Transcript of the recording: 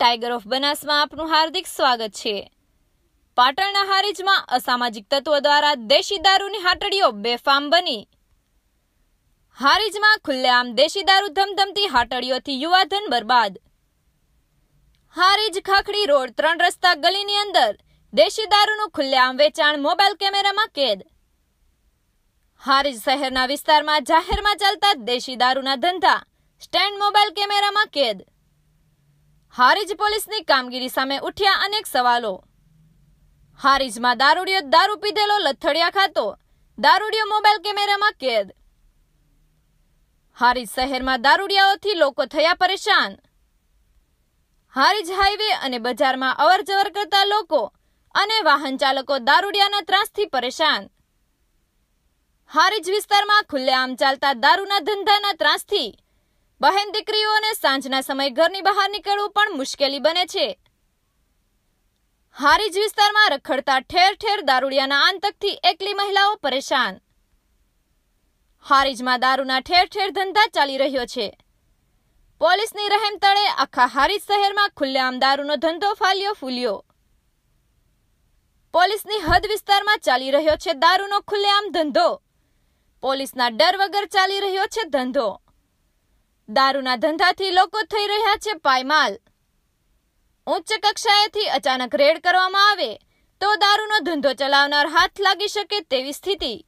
Tiger of બનાસમાં આપનું હાર્દિક સ્વાગત છે. પાટણના હારીજમાં અસામાજિક તત્વો દ્વારા દેશી દારૂની હાટડીઓ બેફામ બની. હારીજમાં ખુલ્લેઆમ દેશી દારૂ ધમધમતી હાટડીઓથી યુવાધન બરબાદ. હારીજ ખાખડી રોડ ત્રણ રસ્તા ગલીની અંદર દેશી દારૂનું ખુલ્લેઆમ વેચાણ મોબાઈલ કેમેરામાં કેદ. હારીજ શહેરના વિસ્તારમાં જાહેરમાં ચાલતા દેશી દારૂના ધંધા સ્ટેન્ડ મોબાઈલ કેમેરામાં કેદ. હારીજ પોલીસની કામગીરી સામે ઉઠ્યા અનેક સવાલો. હારીજમાં દારૂડિયો દારૂ પીધેલો લથડિયા ખાતો. દારૂડિયો મોબાઈલ કેમેરામાં કેદ. હારીજ શહેરમાં દારૂડિયાઓથી લોકો થયા પરેશાન. હારીજ હાઈવે અને બજારમાં અવર જવર કરતા લોકો અને વાહન ચાલકો દારૂડિયાના ત્રાસથી પરેશાન. હારીજ વિસ્તારમાં ખુલ્લેઆમ ચાલતા દારૂના ધંધાના ત્રાસથી બહેન દીકરીઓને સાંજના સમય ઘરની બહાર નીકળવું પણ મુશ્કેલી બને છે. હારીજ વિસ્તારમાં રખડતા ઠેર ઠેર દારૂડિયાના આંતકથી એકલી મહિલાઓ પરેશાન. હારીજમાં દારૂના ઠેર ઠેર ધંધા ચાલી રહ્યો છે. પોલીસની રહેમ તળે આખા હારીજ શહેરમાં ખુલ્લેઆમ દારૂનો ધંધો ફાલ્યો ફૂલ્યો. પોલીસની હદ વિસ્તારમાં ચાલી રહ્યો છે દારૂનો ખુલ્લેઆમ ધંધો. પોલીસના ડર વગર ચાલી રહ્યો છે ધંધો. દારૂના ધંધાથી લોકો થઈ રહ્યા છે પાયમાલ. ઉચ્ચ કક્ષાએથી અચાનક રેડ કરવામાં આવે તો દારૂનો ધંધો ચલાવનાર હાથ લાગી શકે તેવી સ્થિતિ.